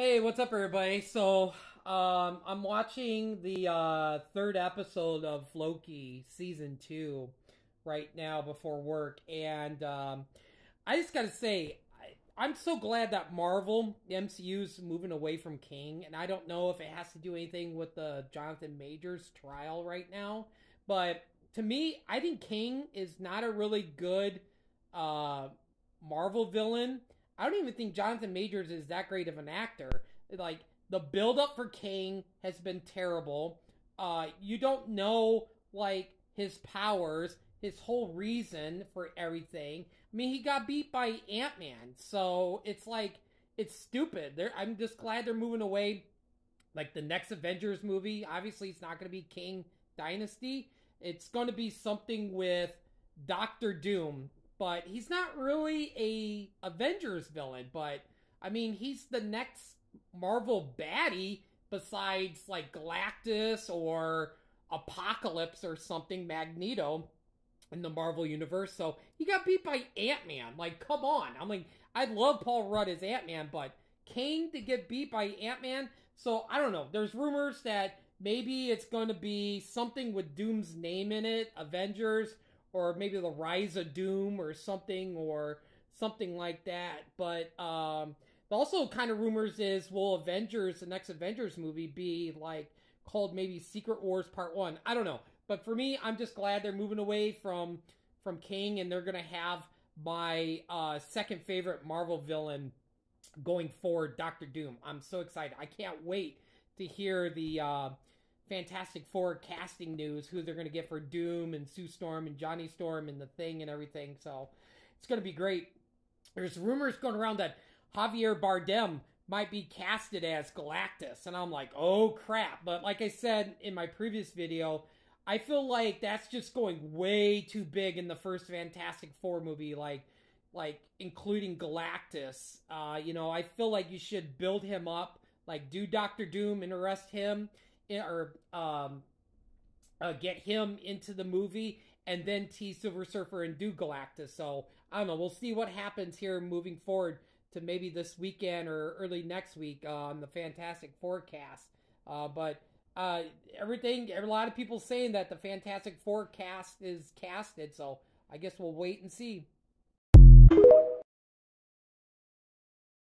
Hey, what's up, everybody? So, um, I'm watching the uh, third episode of Loki season two right now before work, and um, I just gotta say, I, I'm so glad that Marvel MCU's moving away from Kang, and I don't know if it has to do anything with the Jonathan Majors trial right now, but to me, I think Kang is not a really good uh, Marvel villain. I don't even think Jonathan Majors is that great of an actor. Like the build up for Kang has been terrible. Uh, you don't know like his powers, his whole reason for everything. I mean, he got beat by Ant Man, so it's like it's stupid. They're, I'm just glad they're moving away. Like the next Avengers movie, obviously it's not going to be Kang Dynasty. It's going to be something with Doctor Doom, but he's not really a Avengers villain. But I mean, he's the next Marvel baddie besides like Galactus or Apocalypse or something, Magneto in the Marvel universe. So he got beat by Ant Man. Like, come on. I'm like, I love Paul Rudd as Ant Man, but Kang to get beat by Ant Man. So I don't know. There's rumors that maybe it's going to be something with Doom's name in it, Avengers, or maybe the Rise of Doom or something, or something like that. But um, also, kind of rumors is will Avengers, the next Avengers movie, be like called maybe Secret Wars Part One? I don't know. But for me, I'm just glad they're moving away from from Kang, and they're gonna have my uh, second favorite Marvel villain going forward, Doctor Doom. I'm so excited. I can't wait to hear the uh, Fantastic Four casting news, who they're going to get for Doom and Sue Storm and Johnny Storm and the Thing and everything. So it's going to be great. There's rumors going around that Javier Bardem might be casted as Galactus, and I'm like, oh crap. But like I said in my previous video, I feel like that's just going way too big in the first Fantastic Four movie, like like including Galactus. Uh, you know, I feel like you should build him up, like do Doctor Doom and arrest him, or um, uh, get him into the movie, and then tease Silver Surfer and do Galactus. So I don't know. We'll see what happens here moving forward to maybe this weekend or early next week uh, on the Fantastic Four cast. Uh, but uh, everything, a lot of people saying that the Fantastic Four cast is casted, so I guess we'll wait and see.